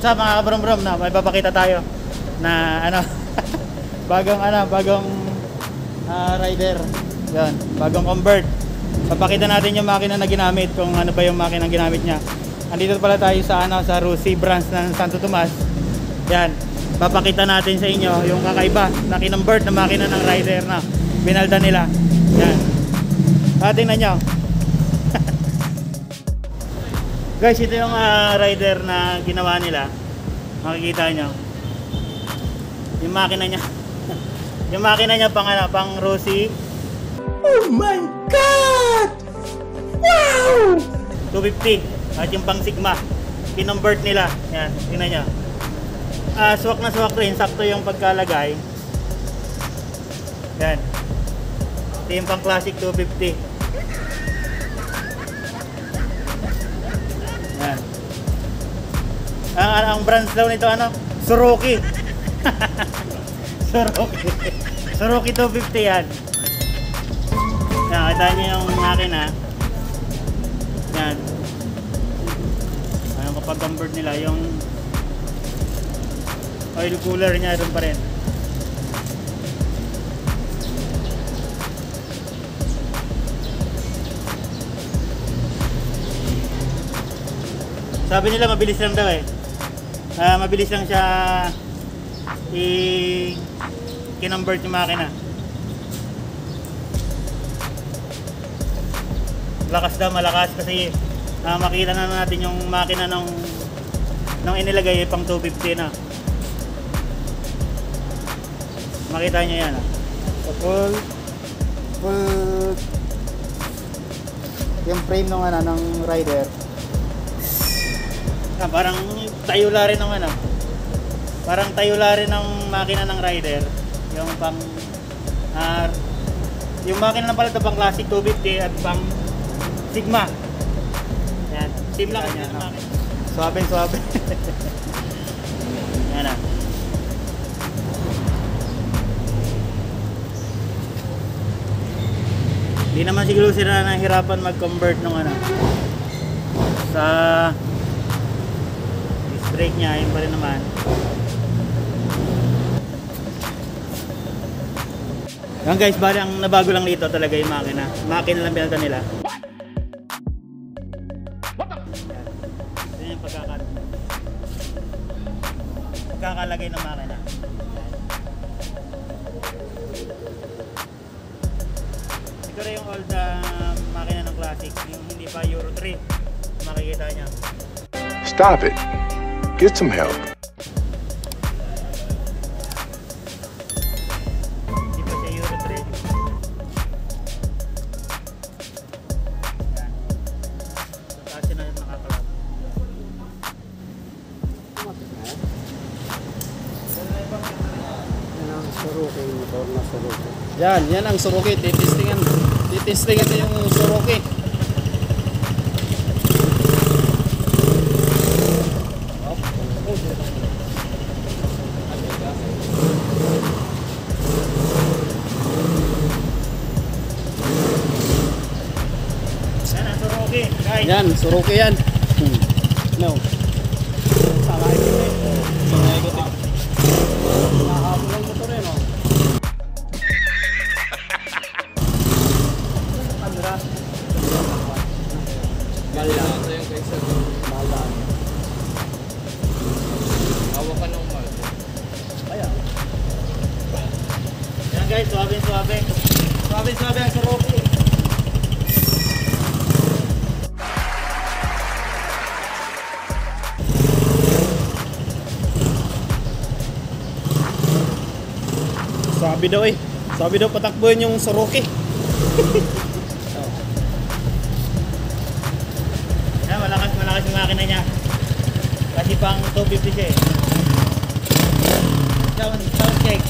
What's up mga kabrom brom na may papakita tayo na ano bagong ano bagong ah, rider. Yan, bagong convert. Papakita natin yung makina na ginamit kung ano ba yung makina na ginamit niya. Andito pala tayo sa ano sa Rusi branch ng Santo Tomas. Yan. Papakita natin sa inyo yung kakaiba na kinonvert na makina ng rider na binalda nila. Yan. Ah, tingnan nyo. Guys, ito yung ah, rider na ginawa nila. Makikita nyo. Yung makina niya. yung makina niya pang ano, pang Rossi. Oh my God! Wow! 250. At yung pang Sigma. Kinonvert nila. Yan, tingnan nyo. Ah, swak na swak rin. Sakto yung pagkalagay. Yan. Ito yung pang classic 250. Ang, ang, brands daw nito ano? Suroki. Suroki. Suroki 250 yan. Yan, kita niyo yung makina. Yan. Ano kapag convert nila yung oil cooler niya doon pa rin. Sabi nila mabilis lang daw eh. Ah, mabilis lang siya i kinonvert yung makina. Lakas daw, malakas kasi ah, makita na natin yung makina ng nung inilagay pang 250 na. Makita niyo yan ah. Full full yung frame ng ano ng rider Ah, parang tayula rin ng ano. Parang tayula rin ng makina ng rider. Yung pang ah, yung makina na pala ito pang classic 250 at pang Sigma. Yan. Same lang yan. No? Suabe, suabe. Yan na. Hindi naman siguro sila nahirapan mag-convert ng ano sa brake niya, yun pa rin naman. Yan guys, bali ang nabago lang dito talaga yung makina. Makina lang pinalta nila. Yan yung pagkakal pagkakalagay ng makina. Siguro yung old uh, makina ng classic, yung hindi pa Euro 3, makikita niya. Stop it. Get some help. Hindi pa siya Euro 3. Yan. Yan ang Suzuki. Titistingan. Titistingan yung Suzuki. Yan, Suzuki yan. Hmm. No. Sabi daw eh. Sabi daw patakbuhin yung Suzuki. Yan, malakas, malakas yung makina niya. Kasi pang 250 siya eh. Sound, sound check.